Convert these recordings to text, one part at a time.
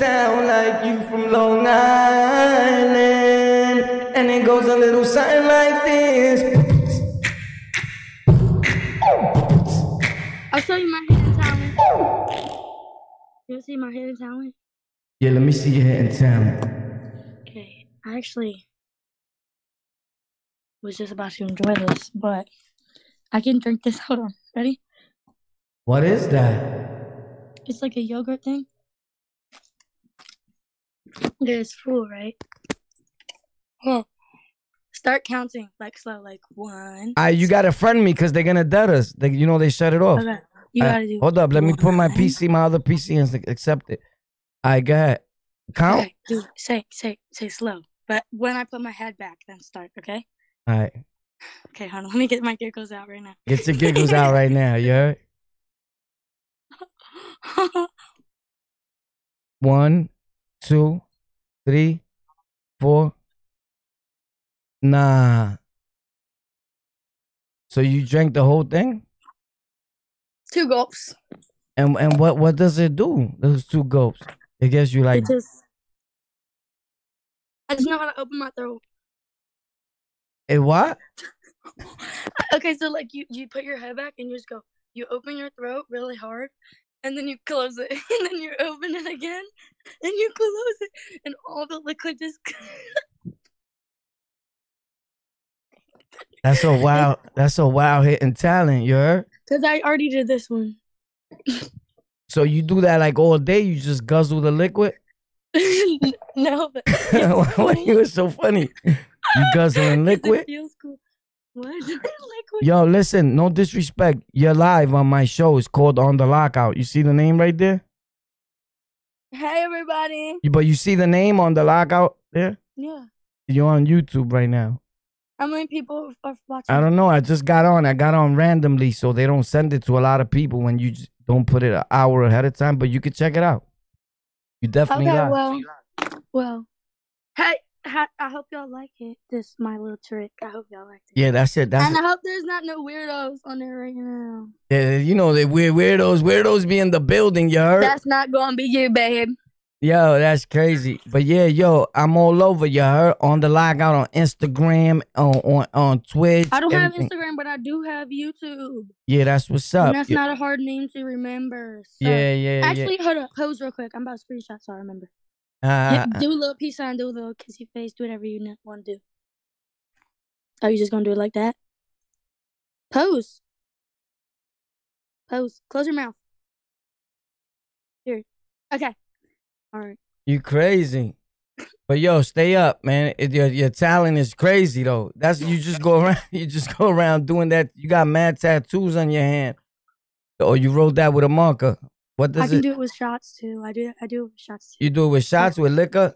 sound like you from Long Island. And it goes a little something like this. I'll show you my hidden talent. You wanna see my hidden talent? Yeah, let me see your hidden talent. Okay, I actually was just about to enjoy this, but I can drink this. Hold on, ready? What is that? It's like a yogurt thing. There's four, right? Huh. Start counting like slow, like one. Ah, you gotta friend me because they're gonna dead us. They, you know they shut it off. Okay, you Uh, gotta do. hold up, let me put my. PC, my other PC, and accept it. I got count. Okay, do say say say slow. But when I put my head back, then start. Okay. All right, Okay, hold on. Let me get my giggles out right now. get your giggles out right now. You heard? One, two, three, four. Nah. So you drank the whole thing, Two gulps. and and what what does it do? Those two gulps. It guess you like it just. I just know how to open my throat. it. What? Okay, so like you you put your head back and you just go. You open your throat really hard, and then you close it, and then you open it again, and you close it, and all the liquid just. That's a wow! That's a wild hitting talent. You heard? Cause I already did this one. So you do that like all day? You just guzzle the liquid? no, but Why you was so funny? You guzzling liquid? It feels cool. What? liquid. Yo, listen, no disrespect. You're live on my show. It's called On the Lockout. You see the name right there? Hey everybody. You- But you see the name on the lockout there? Yeah. You're on YouTube right now. How many people are watching? I don't know. I just got on. I got on randomly, so they don't send it to a lot of people when you don't put it an hour ahead of time. But you can check it out. You definitely Okay, live. well, well. Hey, ha- I hope y'all like it. This my little trick. I hope y'all like it. yeah, that's it. That's and it. I hope there's not no weirdos on there right now. Yeah, you know they weird weirdos. Weirdos be in the building. You heard? That's not gonna be you, babe. Yo, that's crazy. But yeah, yo, I'm all over. You heard on the lockout on Instagram, on on, on Twitch. I don't have. Instagram, but I do have YouTube. Yeah, that's what's up. and that's Yeah, not a hard name to remember. So. yeah, yeah. Actually, hold up. Pose real quick. I'm about to screenshot so I remember. Yeah. Uh, do a little peace sign, do a little kissy face, do whatever you want to do. Are you just gonna do it like that? Pose. Pose. Close your mouth. Here. Okay. All right. you crazy. But yo, stay up, man. It, your your talent is crazy though. That's you just go around. You just go around doing that. You got mad tattoos on your hand, or you wrote that with a marker. What I can it? do it with shots too. I do. I do it with shots too. You do it with shots with liquor.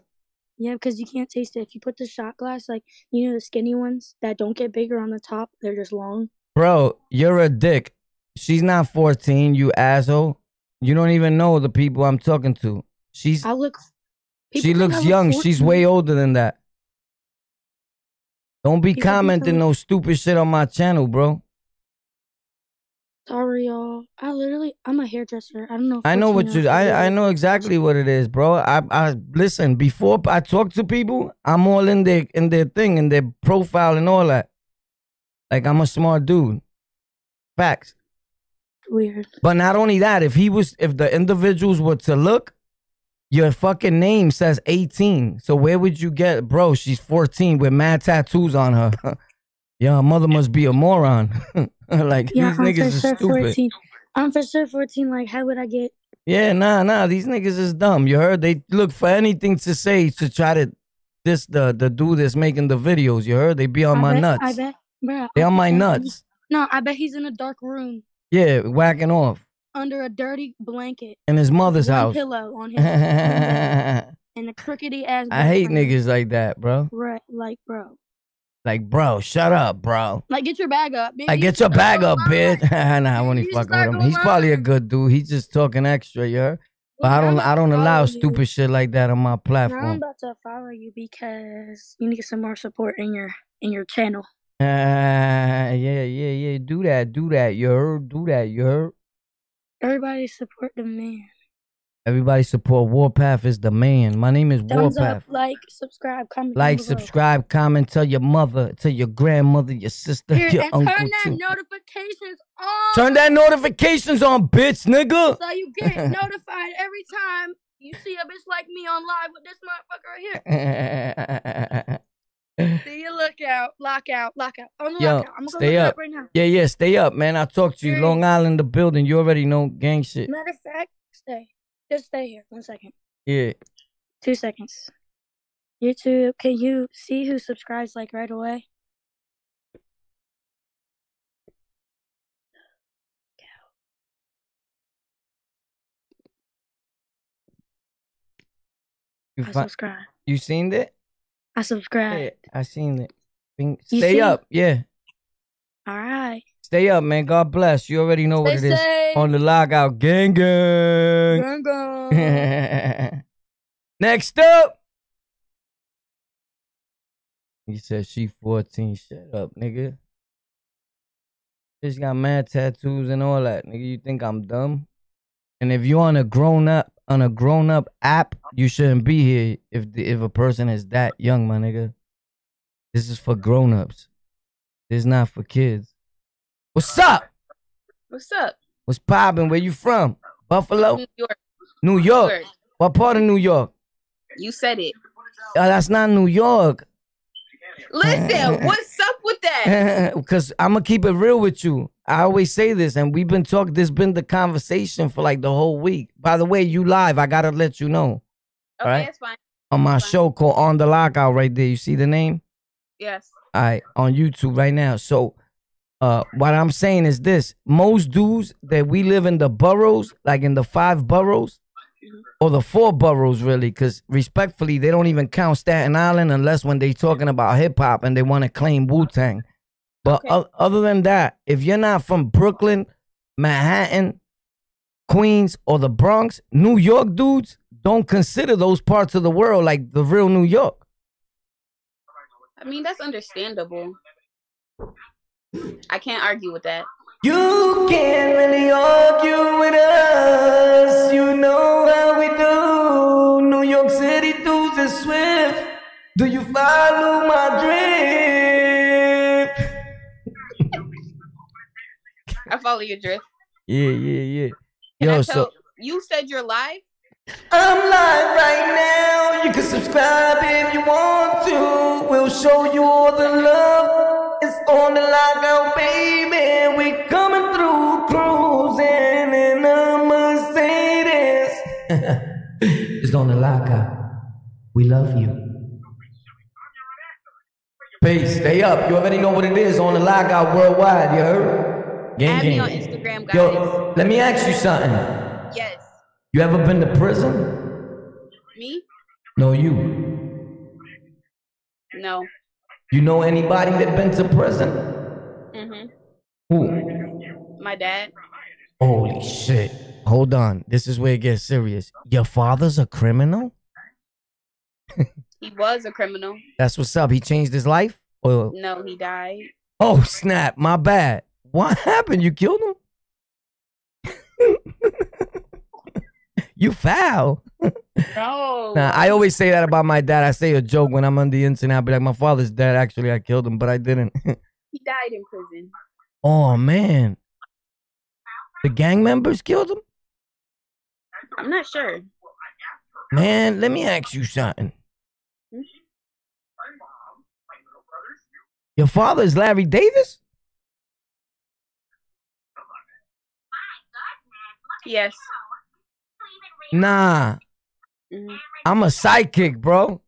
Yeah, because you can't taste it. If you put the shot glass, like you know the skinny ones that don't get bigger on the top, they're just long. Bro, you're a dick. She's not 14, you asshole. You don't even know the people I'm talking to. She's I look. she looks look young. She's way older than that. Don't be People commenting no stupid shit on my channel, bro. Sorry, y'all. I literally, I'm a hairdresser. I don't know. I know what you. I I know exactly what it is, bro. I I listen. Before I talk to people, I'm all in their in their thing, in their profile and all that. Like I'm a smart dude. Facts. Weird. But not only that, if he was, if the individuals were to look, your fucking name says 18. So where would you get, bro? She's 14 with mad tattoos on her. yeah, her mother must be a moron. like Yeah, these I'm niggas for is sure stupid. 14. I'm for sure 14. Like, how would I get? Yeah, nah, nah. These niggas is dumb. You heard? They look for anything to say to try to this the the dude that's making the videos. You heard? They be on I my bet, nuts. I bet, bro. They on my nuts. No, I bet he's in a dark room Yeah, whacking off under a dirty blanket, in his mother's house. pillow on his and a crookedy ass. I hate niggas like that, bro. Right, like, bro. Like, bro, shut up, bro. Like, get your bag up. bitch. Like, get your bag up, bitch. nah, I won't even fuck with him. He's probably a good dude. He's just talking extra, you heard? But I I'm don't I don't allow you. stupid shit like that on my Now I'm about to follow you because you need some more support in your in your channel. Uh, yeah, yeah, yeah. Do that, do that. You heard? Do that, you heard? Everybody support the man. Everybody support Warpath is the man. My name is Thumbs Warpath. up, like, subscribe, comment. Like, subscribe, comment, tell your mother, tell your grandmother, your sister, Here, your and uncle turn that too. notifications on. Turn that notifications on, bitch, nigga. so you get notified every time you see a bitch like me on live with this motherfucker right here. See you lookout, lockout, lockout. On the Yo, lockout. I'm gonna go stay look up. up right now. yeah, yeah, stay up, man. I'll talk to you. Long Island, the building. You already know gang shit. Matter of fact, stay. Just stay here. One second. Yeah. Two seconds. YouTube, can you see who subscribes like right away? You I subscribe. you seen it? I subscribe. Yeah, I seen it. Stay seen up. Yeah. All right. Stay up, man. God bless. You already know what Stay it is. safe. On the logout. Gang gang. Gang, gang. Next up. He said she 14. Shut up, nigga. She's got mad tattoos and all that. Nigga, you think I'm dumb? And if you're on a grown up on a grown up app, you shouldn't be here if the, if a person is that young, my nigga. This is for grown ups. This is not for kids. What's up? What's up? What's poppin'? Where you from? Buffalo? New York. New York. York. What part of New York? You said it. Oh, that's not New York. Listen, what's up with that? Because I'm gonna keep it real with you. I always say this, and we've been talking. This been the conversation for like the whole week. By the way, you live. I gotta let you know Okay, Alright. that's fine. on my Fine. show called On the Lockout. Right there, you see the name? Yes. All right, on YouTube right now. So, uh, what I'm saying is this: most dudes that we live in the boroughs, like in the five boroughs, Mhm. or the four boroughs, really, because respectfully, they don't even count Staten Island unless when they talking about hip hop and they want to claim Wu Tang. But Okay. o- other than that, if you're not from Brooklyn, Manhattan, Queens, or the Bronx, New York dudes don't consider those parts of the world like the real New York. I mean, that's understandable. I can't argue with that. You can't really argue with us. You know how we do. New York City dudes is swift. Do you follow my drift? I follow your drift. Yeah, yeah, yeah. Can Yo, I so you said you're live? I'm live right now. You can subscribe if you want show you all the love. It's on the lockout, baby. We coming through, cruising in a Mercedes. it's on the lockout. We love you. Peace. Stay up. You already know what it is on the lockout worldwide. You heard? Gang, Add me on Instagram, guys. Yo, let me ask you something. Yes. You ever been to prison? Me? No, you. No. You know anybody that been to prison? Mm-hmm. Who? My dad? Holy shit. Hold on. This is where it gets serious. Your father's a criminal? He was a criminal. That's what's up. He changed his life? Or No, he died. oh snap, my bad. What happened? You killed him? you foul. No. Nah, I always say that about my dad. I say a joke when I'm on the internet. I'll be like, my father's dead. Actually, I killed him, but I didn't. He died in prison. oh man. The gang members killed him? I'm not sure. Man, let me ask you something. Hmm? Your father is Larry Davis? Yes. Nah, Mhm. I'm a sidekick, bro.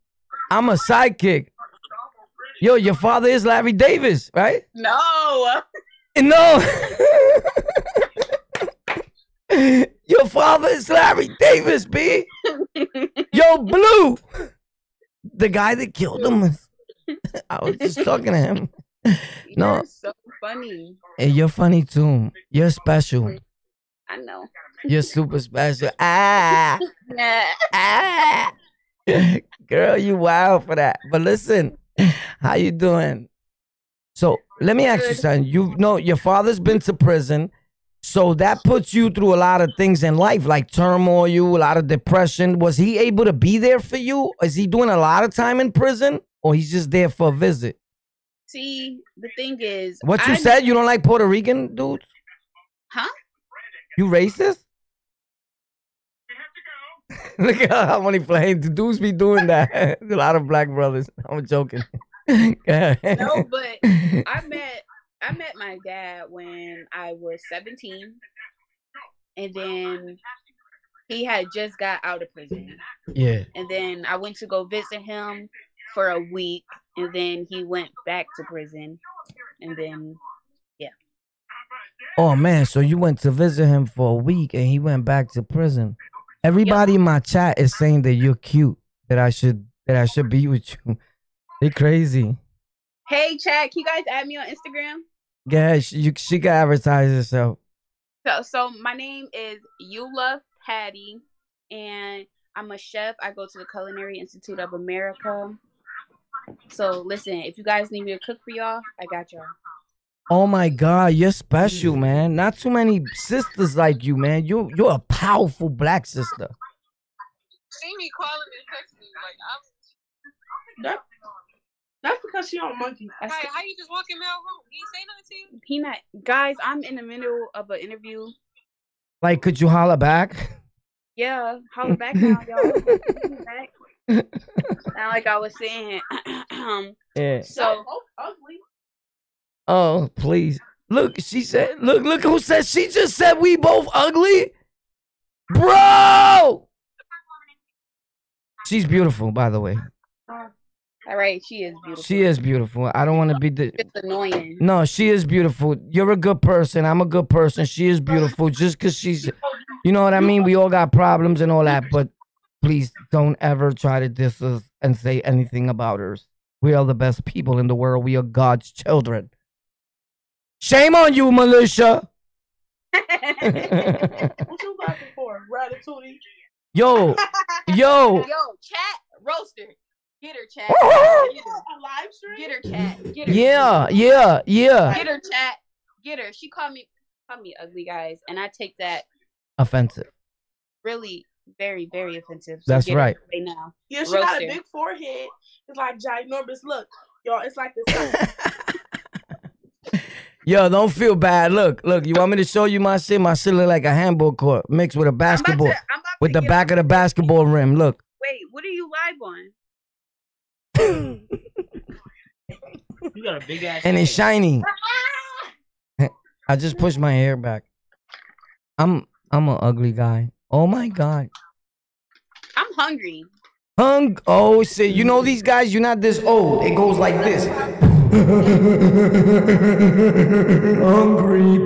I'm a sidekick. Yo, your father is Larry Davis, right? No. No. your father is Larry Davis, B. Yo, Blue. The guy that killed him. I was just talking to him. No. You're so funny. Hey, you're funny too. You're special. I know. You're super special. Ah, ah. Girl, you wild for that. But listen, how you doing? So let me ask you something. You know your father's been to prison. So that puts you through a lot of things in life, like turmoil, you a lot of depression. Was he able to be there for you? Is he doing a lot of time in prison, or he's just there for a visit? See, the thing is, What you I- said? You don't like Puerto Rican dudes? Huh? You racist? Look at how many flames dudes be doing that. a lot of black brothers. I'm joking. No, but I met I met my dad when I was 17, and then he had just got out of prison, yeah. and then I went to go visit him for a week, and then he went back to prison, and then yeah. Oh man, so you went to visit him for a week and he went back to prison. Everybody in my chat is saying that you're cute. That I should that I should be with you. They crazy. hey, Chad, can you guys add me on Instagram? Yeah, she, you, she can advertise herself. So, so my name is Eula Patty, and I'm a chef. I go to the Culinary Institute of America. So listen, if you guys need me to cook for y'all, I got y'all. Oh my God, you're special, man. Not too many sisters like you, man. You you're a powerful black sister. See me calling and text me like I'm. That, that's because she on monkey. That's Hey, how you just walk in my room? He ain't say nothing to you. he not guys. I'm in the middle of an interview. Like, could you holler back? Yeah, holler back now, y'all. Holler back. Now, like I was saying, Yeah. so oh, ugly. Oh, please. Look, she said, look, look who said she just said we both ugly. Bro! She's beautiful, by the way. all right, she is beautiful. She is beautiful. I don't want to be the It's annoying. No, she is beautiful. You're a good person. I'm a good person. She is beautiful. Just cause she's you know what I mean? We all got problems and all that, but please don't ever try to diss us and say anything about us. We are the best people in the world. We are God's children. Shame on you, militia. What you laughing for? Ratatouille. Yo, yo. Yo, chat roaster. Get her, chat. Get her. A live stream? Get her, chat. Get her. Yeah, yeah, yeah. Get her, chat. Get her. She called me called me ugly, guys, and I take that Offensive. really very, very offensive. That's get her right. Right now. Yeah, she got a big forehead. It's like ginormous. Look, y'all, it's like this. Yo, don't feel bad. Look, look. You want me to show you my shit? My shit look like a handball court mixed with a I'm about to, basketball, I'm about with to the back of the basketball rim. Look. Wait, what are you live on? You got a big ass. and it's shiny. I just pushed my hair back. I'm I'm an ugly guy. Oh my god. I'm hungry. Hung oh shit. You know these guys, you're not this old. It goes like this. Hungry.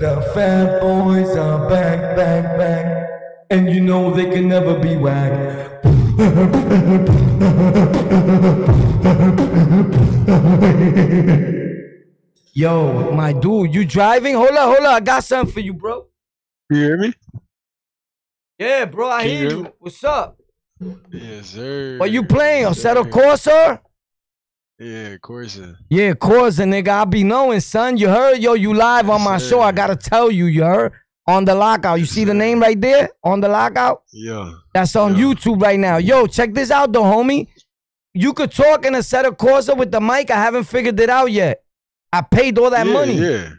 the fat boys are back, back, back. And you know they can never be whack. Yo, my dude, you driving? Hold up, hold up. I got something for you, bro. You hear me? Yeah, bro, I hear hear you. me? What's up? Yes, sir. What you playing? Yes, sir. Corsa? Yeah, Corsa. Yeah, Corsa, nigga. I be knowing, son. You heard? Yo, you live on my sir. show. I gotta tell you, you heard? On the lockout. You Yes, see the name right there? On the lockout? Yeah. That's on Yeah. YouTube right now. Yo, check this out, though, homie. You could talk in Assetto Corsa with the mic. I haven't figured it out yet. I paid all that yeah, money. Yeah.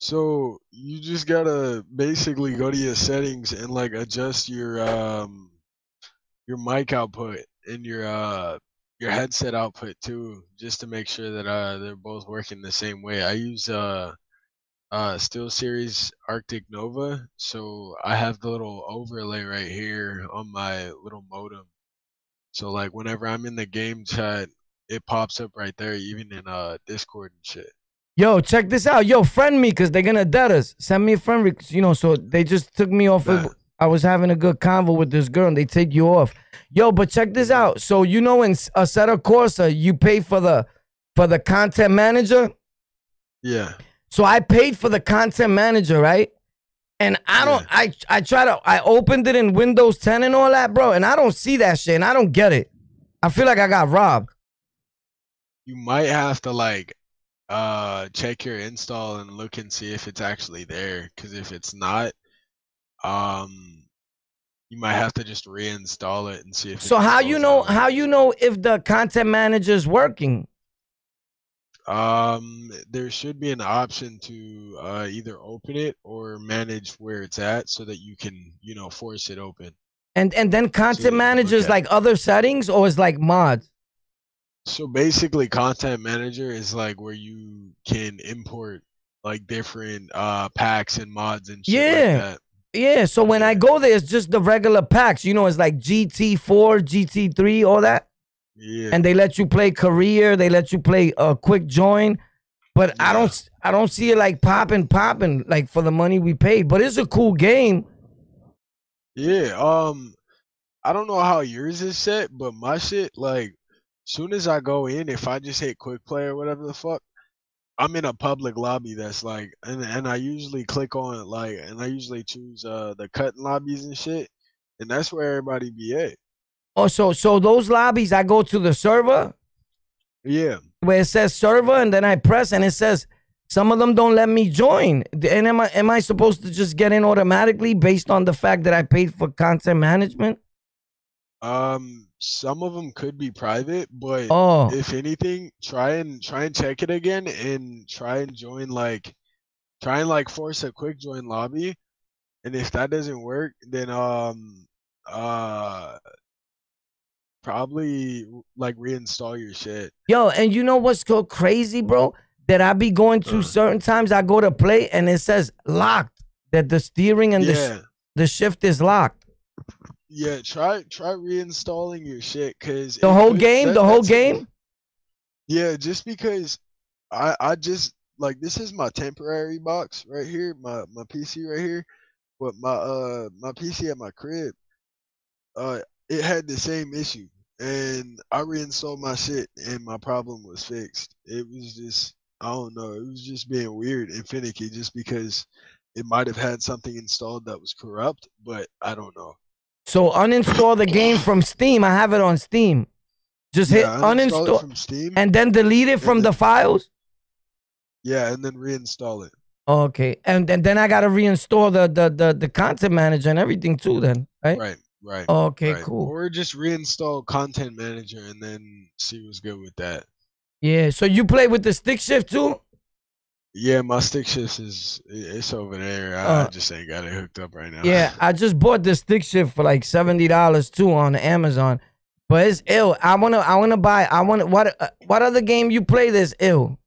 So you just gotta basically go to your settings and like adjust your um your mic output and your uh your headset output too, just to make sure that uh they're both working the same way. I use uh uh Steel Series Arctic Nova, so I have the little overlay right here on my little modem. So like whenever I'm in the game chat, it pops up right there, even in uh Discord and shit. Yo, check this out. Yo, friend me because they're gonna dead us. Send me a friend, you know. So they just took me off. Of, Nah. I was having a good convo with this girl, and they take you off. Yo, but check this out. So you know, in Assetto Corsa, you pay for the for the content manager. Yeah. So I paid for the content manager, right? And I don't. I I try to. I opened it in Windows 10 and all that, bro. And I don't see that shit, and I don't get it. I feel like I got robbed. You might have to like uh check your install and look and see if it's actually there. Because if it's not, um, you might have to just reinstall it and see if. So how you know way. how you know if the content manager is working? Um, there should be an option to uh either open it or manage where it's at so that you can, you know, force it open. And and then content look managers like other settings or is like mods? So basically, Content Manager is like where you can import like different uh packs and mods and shit Yeah. like that. Yeah. So when I go there, it's just the regular packs. You know, it's like GT4, GT3, all that. Yeah. And they let you play career. They let you play a uh, quick join. But I don't I don't see it like popping, popping like for the money we paid. But it's a cool game. Yeah, um, I don't know how yours is set, but my shit, like, soon as I go in, if I just hit quick play or whatever the fuck, I'm in a public lobby that's like, and and I usually click on like, and I usually choose uh the cutting lobbies and shit, and that's where everybody be at. Oh, so so those lobbies, I go to the server Yeah, where it says server, and then I press, and it says some of them don't let me join. And am I am I supposed to just get in automatically based on the fact that I paid for content management? um, some of them could be private, but Oh, if anything, try and try and check it again and try and join like try and like force a quick join lobby. And if that doesn't work, then um uh probably like reinstall your shit. yo, and you know what's so crazy, bro? That I be going to Uh. certain times. I go to play, and it says locked. That the steering and the sh- the shift is locked. Yeah, try try reinstalling your shit cuz The whole game, the whole game. Yeah, just because I I just like this is my temporary box right here, my my PC right here, but my uh my PC at my crib, uh it had the same issue, and I reinstalled my shit, and my problem was fixed. It was just I don't know, it was just being weird and finicky, just because it might have had something installed that was corrupt, but I don't know. So uninstall the game from Steam. I have it on Steam. Just hit uninstall it uninstall from Steam, and then delete it from then- the files. yeah, and then reinstall it. Okay, and, and then I gotta reinstall the, the the the content manager and everything too. Then right? Right, right. Okay, right. cool. Or just reinstall Content Manager and then see what's good with that. Yeah. So you play with the stick shift too? Yeah, my stick shift is it's over there. I, Uh, just ain't got it hooked up right now. Yeah, I just bought this stick shift for like seventy dollars too on Amazon, but it's ill. I wanna I wanna buy. I wanna what uh, what other game you play this ill?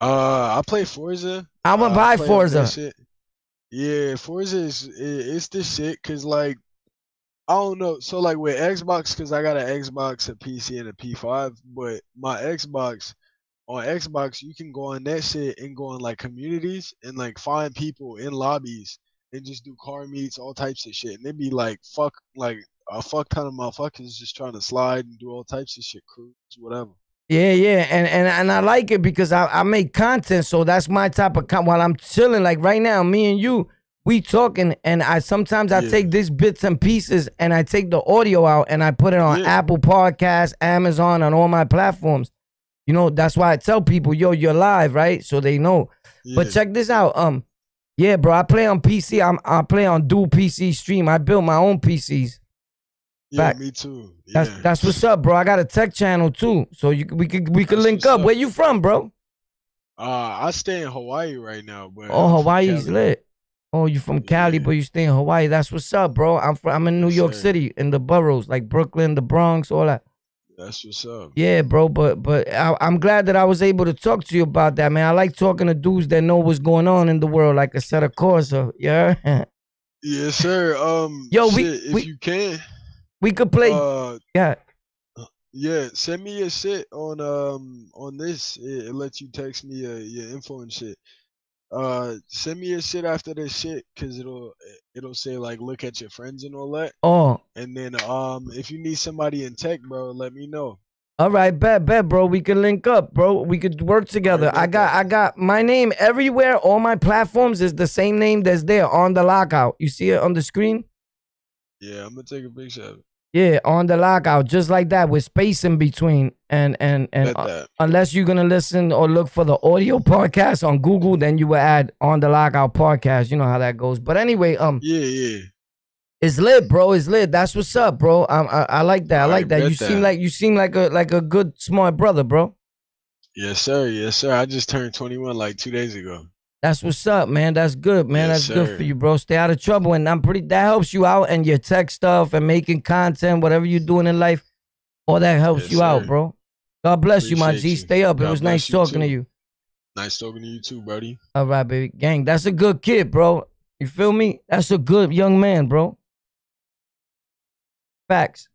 Uh, I play Forza. I wanna Uh, buy Forza. Yeah, Forza is i- it's the shit cause like I don't know. So like with Xbox, cause I got an Xbox, a PC, and a P5. But my Xbox, on Xbox, you can go on that shit and go on like communities and like find people in lobbies and just do car meets, all types of shit. And they'd be like fuck, like a fuck ton of motherfuckers just trying to slide and do all types of shit, cruise, whatever. Yeah, yeah, and and and I like it because I I make content, so that's my type of con. While I'm chilling, like right now, me and you, we talking, and I sometimes I Yeah. take these bits and pieces, and I take the audio out, and I put it on Yeah. Apple Podcasts, Amazon, on all my platforms. You know, that's why I tell people, yo, you're live, right? So they know. But check this out, um, yeah, bro, I play on PC. I'm I play on dual PC stream. I built my own PCs. yeah, back. me too. That's yeah. that's that's what's up, bro. I got a tech channel too, so you we could we could That's link up. up. Where you from, bro? Uh, I stay in Hawaii right now, but Oh, Hawaii's lit. Oh, you from Cali, Yeah. but you stay in Hawaii. That's what's up, bro. I'm from I'm in New York. City, in the boroughs, like Brooklyn, the Bronx, all that. That's what's up. Yeah, bro. But but I, I'm glad that I was able to talk to you about that, man. I like talking to dudes that know what's going on in the world, like Assetto Corsa. Yeah, Yes, sir. Um, Yo, we- if we- you can, we could play. uh, yeah, yeah, send me your shit on um on this. It, it lets you text me uh, your info and shit. Uh, send me your shit after this shit, cause it'll it'll say like look at your friends and all that. oh, And then um, if you need somebody in tech, bro, let me know. All right, bet, bet, bro. We can link up, bro. We could work together. Alright, I got. I got my name everywhere. All my platforms is the same name that's there on the lockout. You see it on the screen? Yeah, I'm gonna take a picture of it. Yeah, on the lockout, just like that, with space in between. And and and uh, unless you're gonna listen or look for the audio podcast on Google, then you will add on the lockout podcast. You know how that goes. But anyway, um, Yeah, yeah. it's lit, bro. It's lit. That's what's up, bro. I I, I like that. I Alright, like that. You seem like you seem like a like a good smart brother, bro. Yes, sir. Yes, sir. I just turned 21 like two days ago. That's what's up, man. That's good, man. Yes, That's good for you, bro. Stay out of trouble, and I'm pretty. That helps you out, and your tech stuff, and making content, whatever you're doing in life, all that helps Yes, you out, bro. God bless you, my G. you. Stay up. it was nice talking to you. Nice talking to you too, buddy. All right, baby, gang. That's a good kid, bro. You feel me? That's a good young man, bro. Facts.